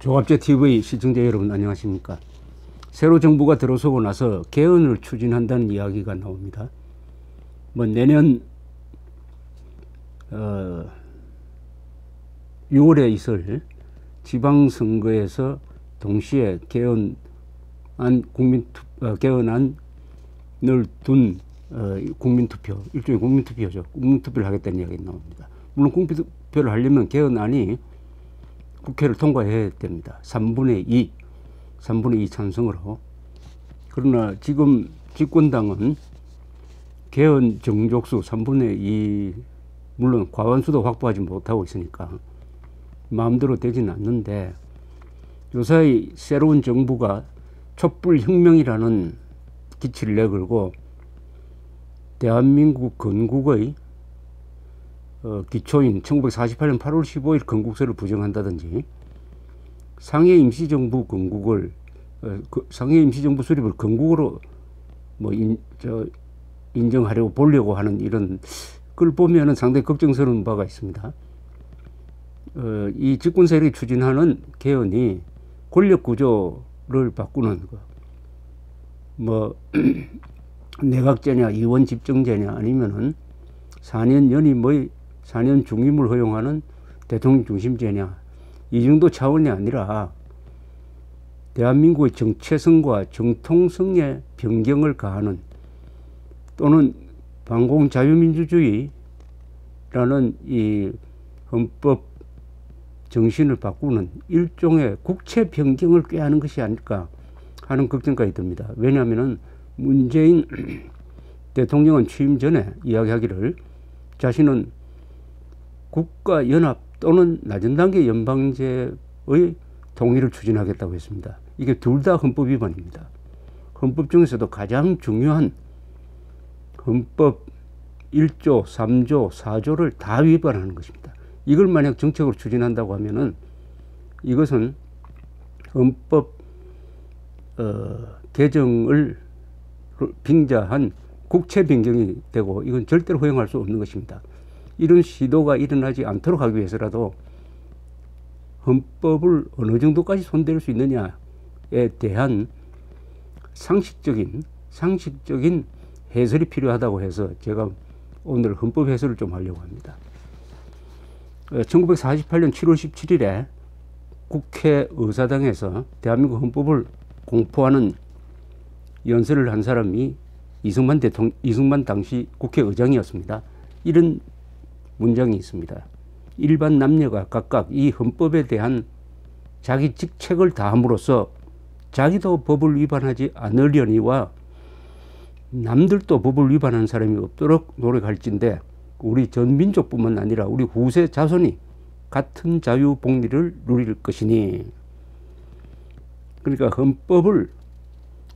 조갑제 TV 시청자 여러분 안녕하십니까? 새로 정부가 들어서고 나서 개헌을 추진한다는 이야기가 나옵니다. 뭐 내년 어, 6월에 있을 지방선거에서 동시에 개헌안 국민 투, 어, 개헌안을 둔 어, 국민투표 일종의 국민투표죠. 국민투표를 하겠다는 이야기 나옵니다. 물론 국민투표를 하려면 개헌안이 국회를 통과해야 됩니다. 3분의 2, 3분의 2 찬성으로. 그러나 지금 집권당은 개헌 정족수 3분의 2, 물론 과반수도 확보하지 못하고 있으니까 마음대로 되지는 않는데 요사이 새로운 정부가 촛불혁명이라는 기치를 내걸고 대한민국 건국의 어, 기초인 1948년 8월 15일 건국서를 부정한다든지 상해 임시정부 건국을 어, 그 상해 임시정부 수립을 건국으로 뭐 인, 저, 인정하려고 보려고 하는 이런 걸 보면은 상당히 걱정스러운 바가 있습니다. 어, 이 집권 세력이 추진하는 개헌이 권력 구조를 바꾸는 거. 뭐 내각제냐 이원 집정제냐 아니면은 4년 연임의 4년 중임을 허용하는 대통령 중심제냐 이 정도 차원이 아니라 대한민국의 정체성과 정통성의 변경을 가하는 또는 반공 자유민주주의라는 이 헌법 정신을 바꾸는 일종의 국채 변경을 꾀하는 것이 아닐까 하는 걱정까지 듭니다. 왜냐하면 문재인 대통령은 취임 전에 이야기하기를 자신은 국가 연합 또는 낮은 단계 연방제의 통일을 추진하겠다고 했습니다. 이게 둘 다 헌법 위반입니다. 헌법 중에서도 가장 중요한 헌법 1조, 3조, 4조를 다 위반하는 것입니다. 이걸 만약 정책으로 추진한다고 하면은 이것은 헌법 어, 개정을 빙자한 국채 변경이 되고 이건 절대로 허용할 수 없는 것입니다. 이런 시도가 일어나지 않도록 하기 위해서라도 헌법을 어느 정도까지 손댈 수 있느냐에 대한 상식적인 상식적인 해설이 필요하다고 해서 제가 오늘 헌법 해설을 좀 하려고 합니다. 1948년 7월 17일에 국회 의사당에서 대한민국 헌법을 공포하는 연설을 한 사람이 이승만 대통령, 이승만 당시 국회의장이었습니다. 이런 문장이 있습니다. 일반 남녀가 각각 이 헌법에 대한 자기 직책을 다함으로써 자기도 법을 위반하지 않으려니와 남들도 법을 위반하는 사람이 없도록 노력할진데 우리 전 민족뿐만 아니라 우리 후세 자손이 같은 자유 복리를 누릴 것이니 그러니까 헌법을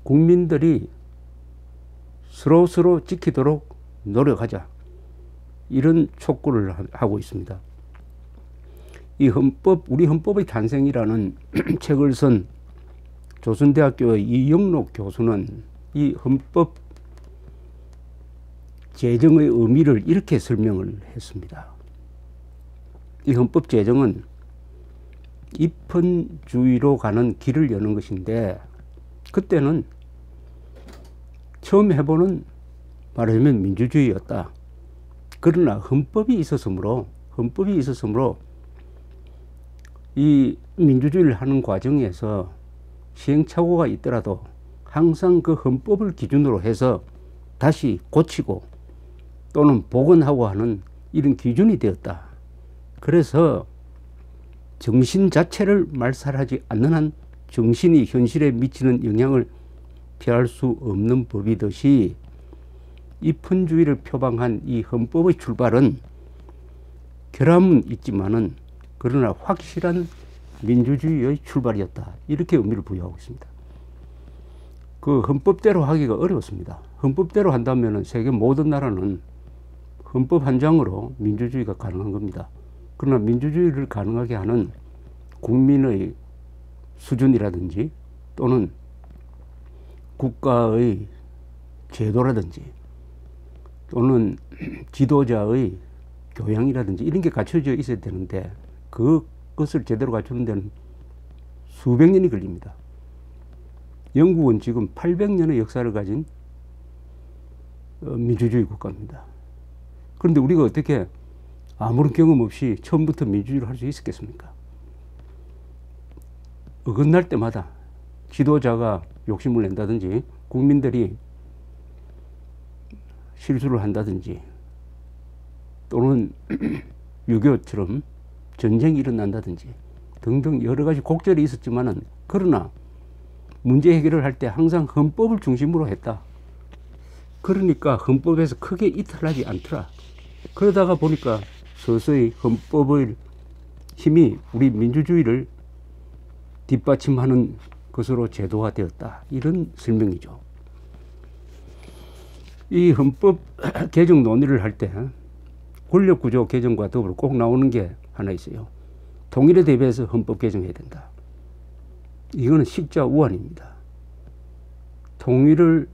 국민들이 서로 서로 지키도록 노력하자. 이런 촉구를 하고 있습니다. 이 헌법, 우리 헌법의 탄생이라는 책을 쓴 조선대학교의 이영록 교수는 이 헌법 제정의 의미를 이렇게 설명을 했습니다. 이 헌법 제정은 입헌주의로 가는 길을 여는 것인데 그때는 처음 해보는 말하자면 민주주의였다. 그러나 헌법이 있었으므로 헌법이 있었으므로 이 민주주의를 하는 과정에서 시행착오가 있더라도 항상 그 헌법을 기준으로 해서 다시 고치고 또는 복원하고 하는 이런 기준이 되었다. 그래서 정신 자체를 말살하지 않는 한 정신이 현실에 미치는 영향을 피할 수 없는 법이듯이 입헌주의를 표방한 이 헌법의 출발은 결함은 있지만은 그러나 확실한 민주주의의 출발이었다. 이렇게 의미를 부여하고 있습니다. 그 헌법대로 하기가 어렵습니다. 헌법대로 한다면 세계 모든 나라는 헌법 한 장으로 민주주의가 가능한 겁니다. 그러나 민주주의를 가능하게 하는 국민의 수준이라든지 또는 국가의 제도라든지 또는 지도자의 교양이라든지 이런 게 갖춰져 있어야 되는데 그것을 제대로 갖추는 데는 수백 년이 걸립니다. 영국은 지금 800년의 역사를 가진 어, 민주주의 국가입니다. 그런데 우리가 어떻게 아무런 경험 없이 처음부터 민주주의를 할 수 있었겠습니까? 어긋날 때마다 지도자가 욕심을 낸다든지 국민들이 실수를 한다든지 또는 유교처럼 전쟁이 일어난다든지 등등 여러 가지 곡절이 있었지만은 그러나 문제 해결을 할 때 항상 헌법을 중심으로 했다. 그러니까 헌법에서 크게 이탈하지 않더라. 그러다가 보니까 서서히 헌법의 힘이 우리 민주주의를 뒷받침하는 것으로 제도화되었다. 이런 설명이죠. 이 헌법 개정 논의를 할 때 권력 구조 개정과 더불어 꼭 나오는 게 하나 있어요. 통일에 대비해서 헌법 개정해야 된다. 이거는 식자 우환입니다. 통일을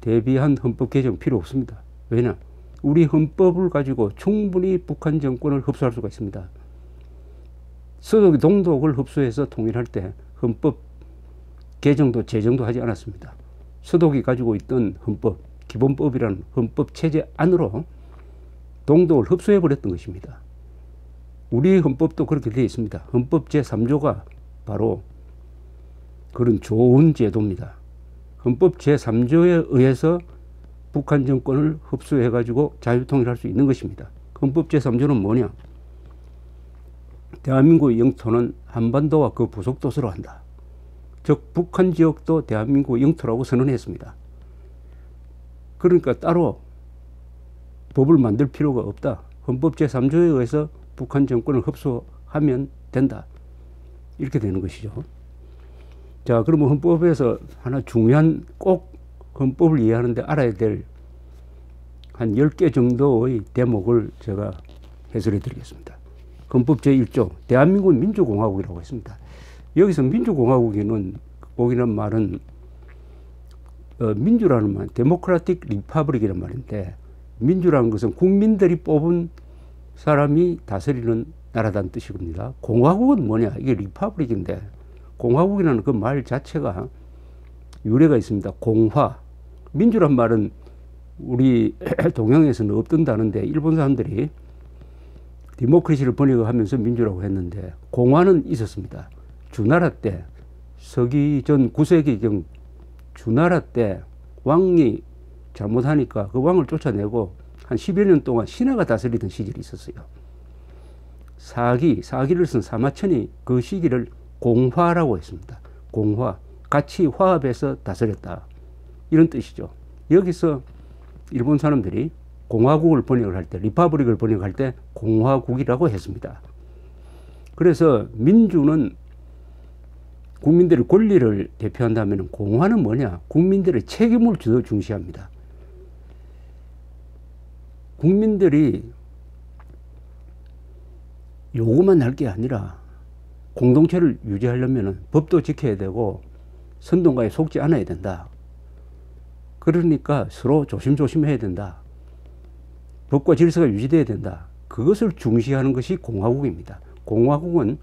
대비한 헌법 개정 필요 없습니다. 왜냐? 우리 헌법을 가지고 충분히 북한 정권을 흡수할 수가 있습니다. 서독 동독을 흡수해서 통일할 때 헌법 개정도 제정도 하지 않았습니다. 서독이 가지고 있던 헌법, 기본법이라는 헌법 체제 안으로 동독을 흡수해 버렸던 것입니다. 우리 헌법도 그렇게 되어 있습니다. 헌법 제3조가 바로 그런 좋은 제도입니다. 헌법 제3조에 의해서 북한 정권을 흡수해 가지고 자유통일할 수 있는 것입니다. 헌법 제3조는 뭐냐? 대한민국 영토는 한반도와 그 부속 도서로 한다. 즉 북한 지역도 대한민국 영토라고 선언했습니다. 그러니까 따로 법을 만들 필요가 없다. 헌법 제3조에 의해서 북한 정권을 흡수하면 된다. 이렇게 되는 것이죠. 자, 그러면 헌법에서 하나 중요한 꼭 헌법을 이해하는데 알아야 될 한 10개 정도의 대목을 제가 해설해 드리겠습니다. 헌법 제1조, 대한민국은 민주공화국이라고 했습니다. 여기서 민주공화국이는, 공이란 말은, 어, 민주라는 말, 데모크라틱 리파브릭이란 말인데, 민주라는 것은 국민들이 뽑은 사람이 다스리는 나라다는 뜻이겁니다. 공화국은 뭐냐? 이게 리파브릭인데, 공화국이라는 그 말 자체가 유래가 있습니다. 공화. 민주란 말은 우리 동양에서는 없던 다는데 일본 사람들이 디모크리시를 번역하면서 민주라고 했는데 공화는 있었습니다. 주나라 때 서기 전 9세기경 주나라 때 왕이 잘못하니까 그 왕을 쫓아내고 한 10여 년 동안 신하가 다스리던 시절이 있었어요. 사기, 사기를 쓴 사마천이 그 시기를 공화라고 했습니다. 공화. 같이 화합해서 다스렸다. 이런 뜻이죠. 여기서 일본 사람들이 공화국을 번역을 할 때, 리파브릭을 번역할 때 공화국이라고 했습니다. 그래서 민주는 국민들의 권리를 대표한다면 공화는 뭐냐? 국민들의 책임을 더 중시합니다. 국민들이 요구만 할 게 아니라 공동체를 유지하려면 법도 지켜야 되고 선동가에 속지 않아야 된다. 그러니까 서로 조심조심해야 된다. 법과 질서가 유지돼야 된다. 그것을 중시하는 것이 공화국입니다. 공화국은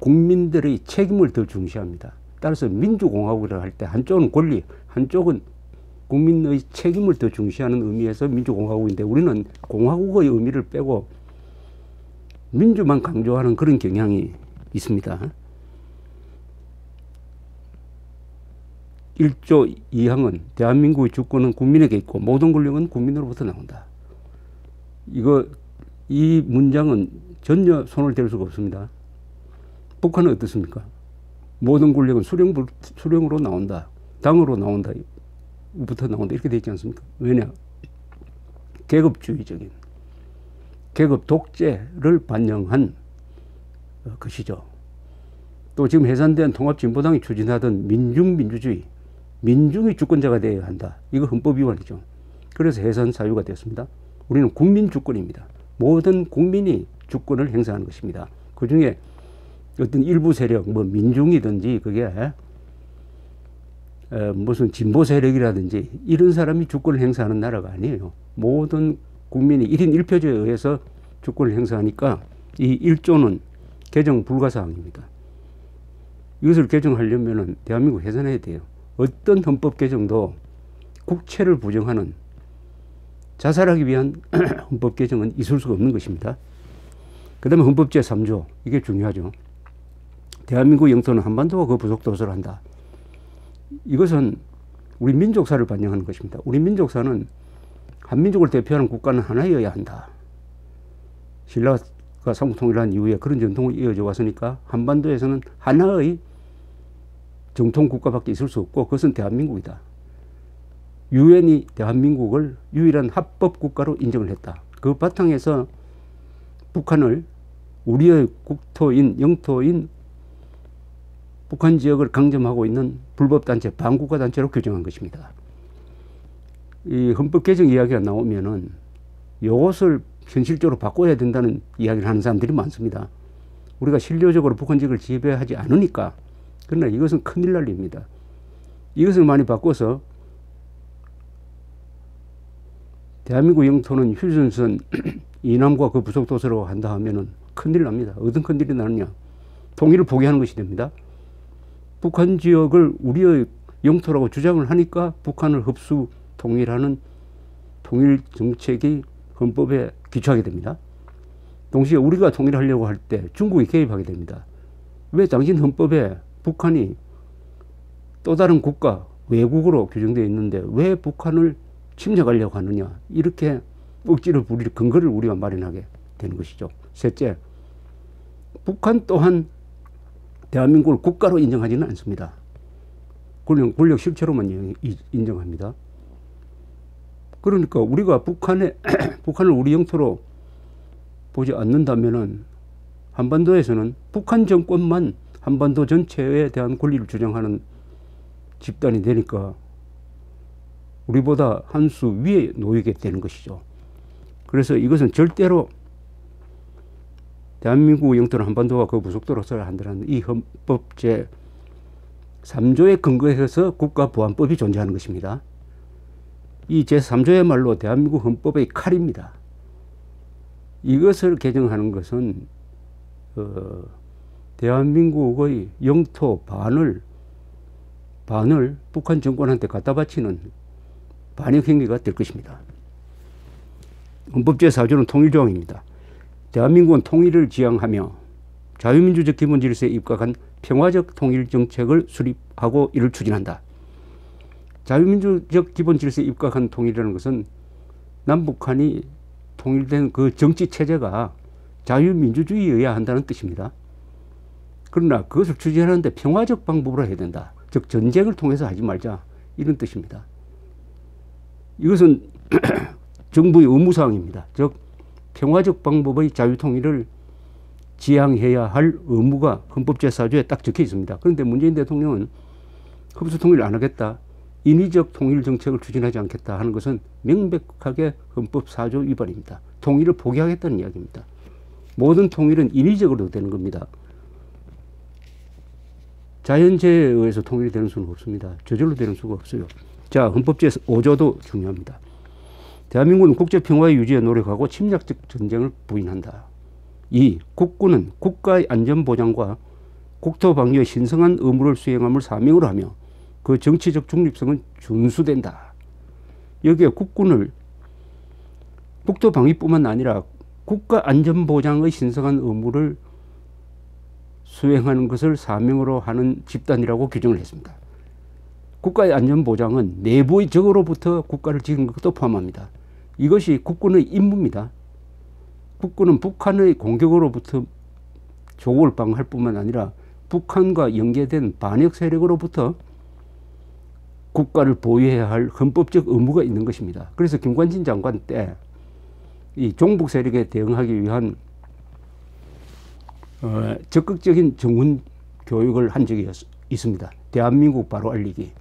국민들의 책임을 더 중시합니다. 따라서 민주공화국이라고 할 때 한쪽은 권리, 한쪽은 국민의 책임을 더 중시하는 의미에서 민주공화국인데 우리는 공화국의 의미를 빼고 민주만 강조하는 그런 경향이 있습니다. 1조 2항은 대한민국의 주권은 국민에게 있고 모든 권력은 국민으로부터 나온다. 이거 이 문장은 전혀 손을 댈 수가 없습니다. 북한은 어떻습니까? 모든 권력은 수령, 수령으로 나온다. 당으로 나온다. 부터 나온다. 이렇게 되어 있지 않습니까? 왜냐? 계급주의적인, 계급 독재를 반영한 것이죠. 또 지금 해산된 통합진보당이 추진하던 민중민주주의, 민중이 주권자가 되어야 한다. 이거 헌법 위반이죠. 그래서 해산 사유가 되었습니다. 우리는 국민 주권입니다. 모든 국민이 주권을 행사하는 것입니다. 그 중에 어떤 일부 세력, 뭐 민중이든지 그게 무슨 진보 세력이라든지 이런 사람이 주권을 행사하는 나라가 아니에요. 모든 국민이 1인 1표제에 의해서 주권을 행사하니까 이 1조는 개정 불가사항입니다. 이것을 개정하려면 대한민국 해산해야 돼요. 어떤 헌법 개정도 국채를 부정하는 자살하기 위한 헌법 개정은 있을 수가 없는 것입니다. 그 다음에 헌법 제3조 이게 중요하죠. 대한민국 영토는 한반도와 그 부속 도서를 한다. 이것은 우리 민족사를 반영하는 것입니다. 우리 민족사는 한민족을 대표하는 국가는 하나여야 한다. 신라가 삼국통일한 이후에 그런 전통을 이어져 왔으니까 한반도에서는 하나의 정통 국가밖에 있을 수 없고 그것은 대한민국이다. 유엔이 대한민국을 유일한 합법 국가로 인정을 했다. 그 바탕에서 북한을 우리의 국토인 영토인 북한 지역을 강점하고 있는 불법 단체 반국가 단체로 규정한 것입니다. 이 헌법 개정 이야기가 나오면은 이것을 현실적으로 바꿔야 된다는 이야기를 하는 사람들이 많습니다. 우리가 실효적으로 북한 지역을 지배하지 않으니까 그러나 이것은 큰일 날 일입니다. 이것을 많이 바꿔서 대한민국 영토는 휴전선 이남과 그 부속 도서로 한다 하면은 큰일 납니다. 어떤 큰일이 나느냐. 통일을 포기하는 것이 됩니다. 북한 지역을 우리의 영토라고 주장을 하니까 북한을 흡수 통일하는 통일 정책이 헌법에 기초하게 됩니다. 동시에 우리가 통일하려고 할 때 중국이 개입하게 됩니다. 왜 당신 헌법에 북한이 또 다른 국가, 외국으로 규정되어 있는데 왜 북한을 침략하려고 하느냐. 이렇게 억지를 부릴 근거를 우리가 마련하게 되는 것이죠. 셋째, 북한 또한 대한민국을 국가로 인정하지는 않습니다. 권력, 권력 실체로만 인정합니다. 그러니까 우리가 북한에, 북한을 우리 영토로 보지 않는다면은 한반도에서는 북한 정권만 한반도 전체에 대한 권리를 주장하는 집단이 되니까 우리보다 한 수 위에 놓이게 되는 것이죠. 그래서 이것은 절대로 대한민국 영토는 한반도와 그 부속도로서를 한다는 이 헌법 제 3조에 근거해서 국가보안법이 존재하는 것입니다. 이 제3조야말로 대한민국 헌법의 칼입니다. 이것을 개정하는 것은 어, 대한민국의 영토 반을 반을 북한 정권한테 갖다 바치는 반역 행위가 될 것입니다. 헌법 제4조는 통일조항입니다. 대한민국은 통일을 지향하며 자유민주적 기본 질서에 입각한 평화적 통일 정책을 수립하고 이를 추진한다. 자유민주적 기본 질서에 입각한 통일이라는 것은 남북한이 통일된 그 정치 체제가 자유민주주의여야 한다는 뜻입니다. 그러나 그것을 추진하는데 평화적 방법으로 해야 된다. 즉 전쟁을 통해서 하지 말자 이런 뜻입니다. 이것은 정부의 의무사항입니다. 즉 평화적 방법의 자유통일을 지향해야 할 의무가 헌법 제4조에 딱 적혀 있습니다. 그런데 문재인 대통령은 흡수 통일을 안 하겠다. 인위적 통일 정책을 추진하지 않겠다 하는 것은 명백하게 헌법 4조 위반입니다. 통일을 포기하겠다는 이야기입니다. 모든 통일은 인위적으로 되는 겁니다. 자연재해에 의해서 통일이 되는 수는 없습니다. 저절로 되는 수가 없어요. 자, 헌법 제5조도 중요합니다. 대한민국은 국제 평화의 유지에 노력하고 침략적 전쟁을 부인한다. 2. 국군은 국가의 안전 보장과 국토 방위의 신성한 의무를 수행함을 사명으로 하며 그 정치적 중립성은 준수된다. 여기에 국군을 국토 방위뿐만 아니라 국가 안전 보장의 신성한 의무를 수행하는 것을 사명으로 하는 집단이라고 규정을 했습니다. 국가의 안전 보장은 내부적으로부터 국가를 지키는 것도 포함합니다. 이것이 국군의 임무입니다. 국군은 북한의 공격으로부터 조국을 방어할 뿐만 아니라 북한과 연계된 반역 세력으로부터 국가를 보유해야 할 헌법적 의무가 있는 것입니다. 그래서 김관진 장관 때 이 종북 세력에 대응하기 위한 어, 적극적인 정군 교육을 한 적이 있습니다. 대한민국 바로 알리기.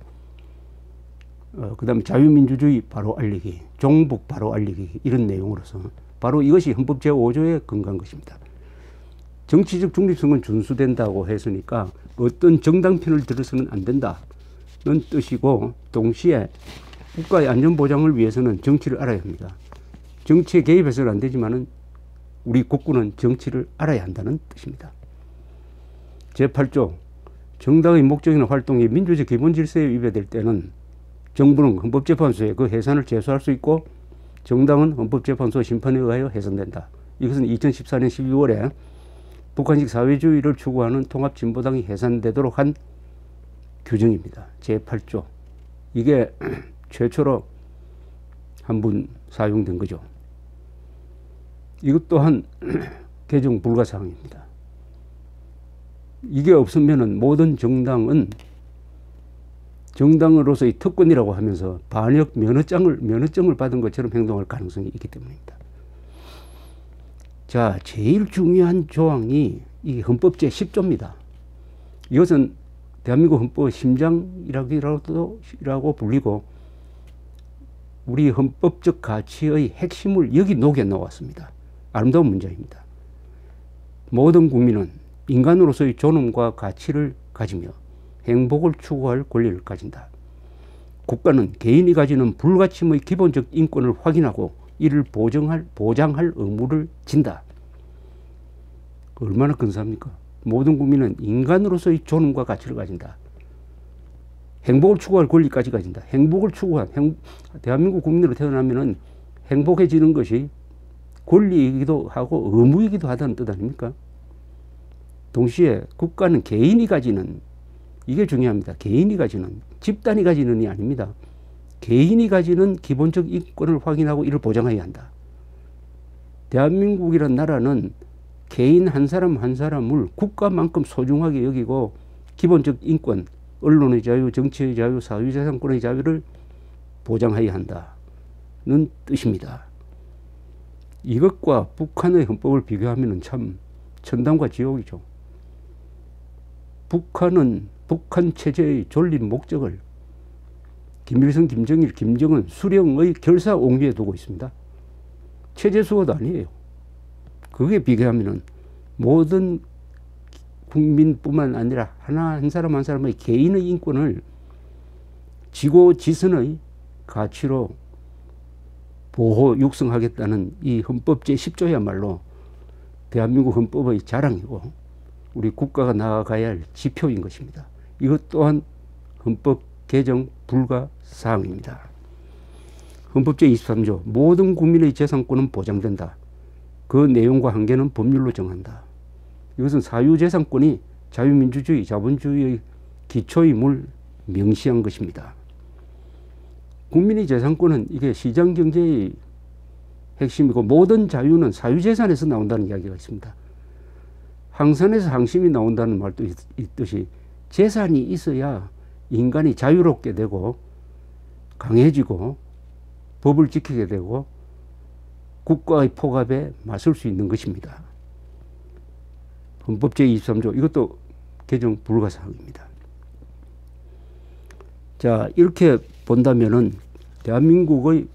어, 그 다음에 자유민주주의 바로 알리기, 종북 바로 알리기, 이런 내용으로서 바로 이것이 헌법 제5조에 근거한 것입니다. 정치적 중립성은 준수된다고 했으니까 어떤 정당 편을 들어서는 안 된다는 뜻이고 동시에 국가의 안전보장을 위해서는 정치를 알아야 합니다. 정치에 개입해서는 안 되지만은 우리 국군은 정치를 알아야 한다는 뜻입니다. 제8조 정당의 목적이나 활동이 민주적 기본 질서에 위배될 때는 정부는 헌법재판소에 그 해산을 제소할 수 있고 정당은 헌법재판소 심판에 의하여 해산된다. 이것은 2014년 12월에 북한식 사회주의를 추구하는 통합진보당이 해산되도록 한 규정입니다. 제8조. 이게 최초로 한분 사용된 거죠. 이것 또한 개정 불가 사항입니다. 이게 없으면은 모든 정당은 정당으로서의 특권이라고 하면서 반역 면허장을 면허증을 받은 것처럼 행동할 가능성이 있기 때문입니다. 자, 제일 중요한 조항이 이 헌법 제 10조입니다. 이것은 대한민국 헌법 심장이라고 불리고 우리 헌법적 가치의 핵심을 여기 녹여 놓았습니다. 아름다운 문장입니다. 모든 국민은 인간으로서의 존엄과 가치를 가지며 행복을 추구할 권리를 가진다. 국가는 개인이 가지는 불가침의 기본적 인권을 확인하고 이를 보정할, 보장할 의무를 진다. 얼마나 근사합니까? 모든 국민은 인간으로서의 존엄과 가치를 가진다. 행복을 추구할 권리까지 가진다. 행복을 추구한, 행, 대한민국 국민으로 태어나면은 행복해지는 것이 권리이기도 하고 의무이기도 하다는 뜻 아닙니까? 동시에 국가는 개인이 가지는 이게 중요합니다. 개인이 가지는 집단이 가지는이 아닙니다. 개인이 가지는 기본적 인권을 확인하고 이를 보장해야 한다. 대한민국이란 나라는 개인 한 사람 한 사람을 국가만큼 소중하게 여기고 기본적 인권, 언론의 자유, 정치의 자유, 사회 재산권의 자유를 보장해야 한다는 뜻입니다. 이것과 북한의 헌법을 비교하면 참 천당과 지옥이죠. 북한은 북한 체제의 졸린 목적을 김일성, 김정일, 김정은, 수령의 결사 옹위에 두고 있습니다. 체제 수호도 아니에요. 그게 비교하면은 모든 국민뿐만 아니라 하나 한 사람 한 사람의 개인의 인권을 지고 지선의 가치로 보호 육성하겠다는 이 헌법 제10조야말로 대한민국 헌법의 자랑이고 우리 국가가 나아가야 할 지표인 것입니다. 이것 또한 헌법 개정 불가 사항입니다. 헌법 제23조 모든 국민의 재산권은 보장된다. 그 내용과 한계는 법률로 정한다. 이것은 사유재산권이 자유민주주의, 자본주의의 기초임을 명시한 것입니다. 국민의 재산권은 이게 시장경제의 핵심이고 모든 자유는 사유재산에서 나온다는 이야기가 있습니다. 항산에서 항심이 나온다는 말도 있듯이 재산이 있어야 인간이 자유롭게 되고 강해지고 법을 지키게 되고 국가의 포갑에 맞설 수 있는 것입니다. 헌법 제23조 이것도 개정 불가사항입니다. 자 이렇게 본다면은 대한민국의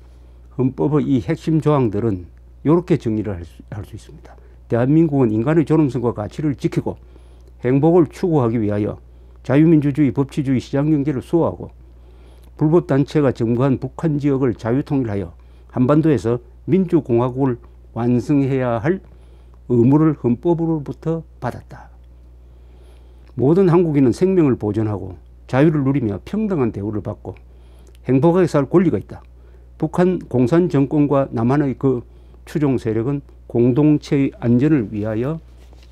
헌법의 이 핵심 조항들은 이렇게 정리를 할 수, 있습니다. 대한민국은 인간의 존엄성과 가치를 지키고 행복을 추구하기 위하여 자유민주주의, 법치주의, 시장경제를 수호하고 불법 단체가 점거한 북한 지역을 자유통일하여 한반도에서 민주공화국을 완성해야 할 의무를 헌법으로부터 받았다. 모든 한국인은 생명을 보존하고 자유를 누리며 평등한 대우를 받고 행복하게 살 권리가 있다. 북한 공산 정권과 남한의 그 추종 세력은 공동체의 안전을 위하여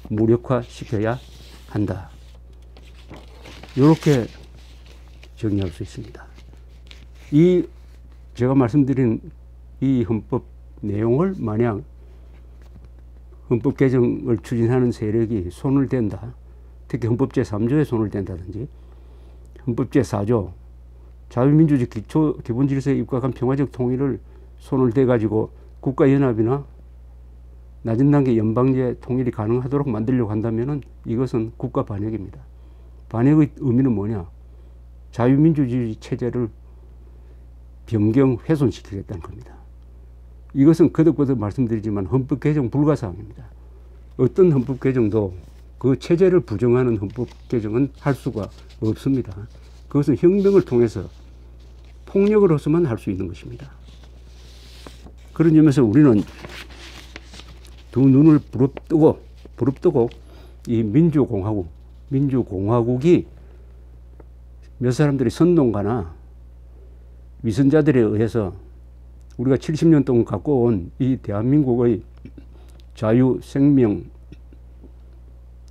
무력화시켜야 한다. 이렇게 정리할 수 있습니다. 이 제가 말씀드린 이 헌법 내용을 만약 헌법 개정을 추진하는 세력이 손을 댄다. 특히 헌법 제3조에 손을 댄다든지 헌법 제4조 자유민주주의 기초 기본 질서에 입각한 평화적 통일을 손을 대 가지고 국가 연합이나 낮은 단계 연방제 통일이 가능하도록 만들려고 한다면은 이것은 국가 반역입니다. 반역의 의미는 뭐냐? 자유민주주의 체제를 변경 훼손시키겠다는 겁니다. 이것은 거듭거듭 말씀드리지만 헌법 개정 불가사항입니다. 어떤 헌법 개정도 그 체제를 부정하는 헌법 개정은 할 수가 없습니다. 그것은 혁명을 통해서 폭력으로서만 할 수 있는 것입니다. 그런 점에서 우리는 두 눈을 부릅뜨고 부릅뜨고 이 민주공화국 민주공화국이 몇 사람들이 선동가나 위선자들에 의해서 우리가 70년 동안 갖고 온 이 대한민국의 자유, 생명,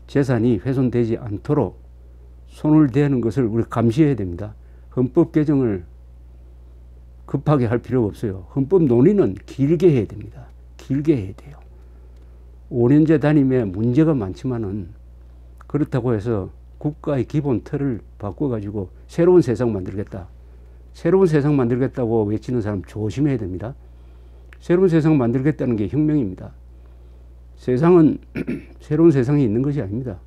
재산이 훼손되지 않도록 손을 대는 것을 우리 감시해야 됩니다. 헌법 개정을 급하게 할 필요가 없어요. 헌법 논의는 길게 해야 됩니다. 길게 해야 돼요. 5년제 단임에 문제가 많지만은 그렇다고 해서 국가의 기본 틀을 바꿔가지고 새로운 세상 만들겠다. 새로운 세상 만들겠다고 외치는 사람 조심해야 됩니다. 새로운 세상 만들겠다는 게 혁명입니다. 세상은 새로운 세상이 있는 것이 아닙니다.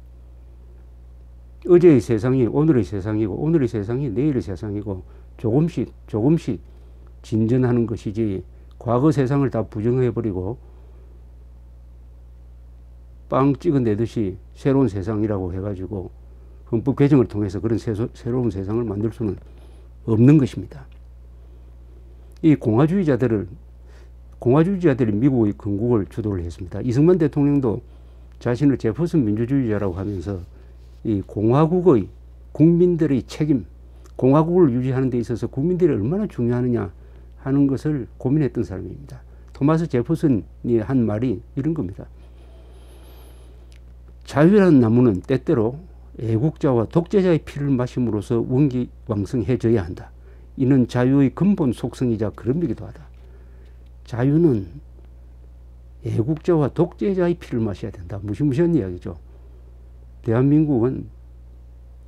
어제의 세상이 오늘의 세상이고 오늘의 세상이 내일의 세상이고 조금씩 조금씩 진전하는 것이지 과거 세상을 다 부정해버리고 빵 찍어내듯이 새로운 세상이라고 해가지고 헌법 개정을 통해서 그런 새소, 새로운 세상을 만들 수는 없는 것입니다. 이 공화주의자들을 공화주의자들이 미국의 건국을 주도를 했습니다. 이승만 대통령도 자신을 제퍼슨 민주주의자라고 하면서 이 공화국의 국민들의 책임, 공화국을 유지하는 데 있어서 국민들이 얼마나 중요하느냐 하는 것을 고민했던 사람입니다. 토마스 제퍼슨이 한 말이 이런 겁니다. 자유라는 나무는 때때로 애국자와 독재자의 피를 마심으로써 원기왕성해져야 한다. 이는 자유의 근본 속성이자 그름이기도 하다. 자유는 애국자와 독재자의 피를 마셔야 된다. 무시무시한 이야기죠. 대한민국은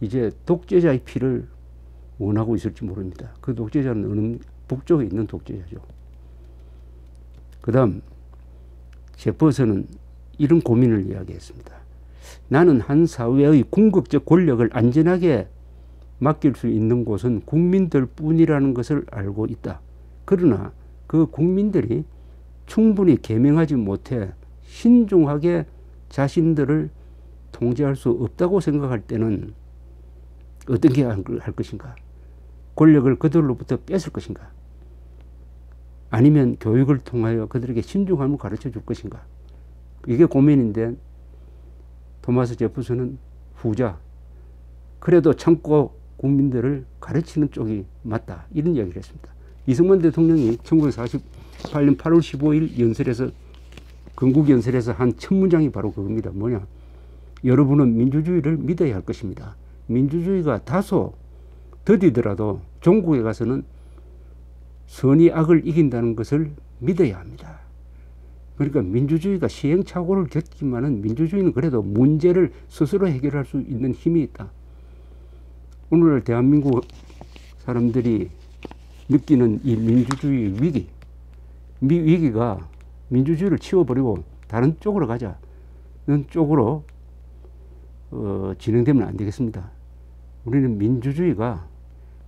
이제 독재자의 피를 원하고 있을지 모릅니다. 그 독재자는 어느 북쪽에 있는 독재자죠. 그 다음 제퍼슨은 이런 고민을 이야기했습니다. 나는 한 사회의 궁극적 권력을 안전하게 맡길 수 있는 곳은 국민들 뿐이라는 것을 알고 있다. 그러나 그 국민들이 충분히 개명하지 못해 신중하게 자신들을 통제할 수 없다고 생각할 때는 어떻게 할 것인가? 권력을 그들로부터 뺏을 것인가? 아니면 교육을 통하여 그들에게 신중함을 가르쳐 줄 것인가? 이게 고민인데 토마스 제프슨은 후자. 그래도 참고 국민들을 가르치는 쪽이 맞다. 이런 이야기를 했습니다. 이승만 대통령이 1948년 8월 15일 연설에서 건국 연설에서 한 첫 문장이 바로 그겁니다. 뭐냐? 여러분은 민주주의를 믿어야 할 것입니다. 민주주의가 다소 더디더라도 종국에 가서는 선이 악을 이긴다는 것을 믿어야 합니다. 그러니까 민주주의가 시행착오를 겪지만은 민주주의는 그래도 문제를 스스로 해결할 수 있는 힘이 있다. 오늘 대한민국 사람들이 느끼는 이 민주주의 위기, 미 위기가 민주주의를 치워버리고 다른 쪽으로 가자는 쪽으로 어, 진행되면 안 되겠습니다. 우리는 민주주의가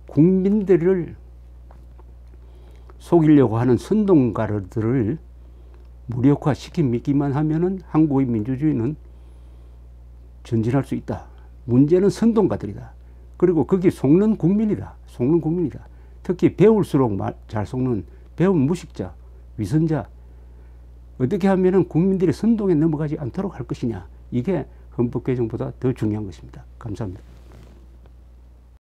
국민들을 속이려고 하는 선동가들을 무력화시키기만 하면은 한국의 민주주의는 전진할 수 있다. 문제는 선동가들이다. 그리고 거기 속는 국민이다. 속는 국민이다. 특히 배울수록 말, 잘 속는 배운 무식자, 위선자 어떻게 하면은 국민들이 선동에 넘어가지 않도록 할 것이냐. 이게 헌법 개정보다 더 중요한 것입니다. 감사합니다.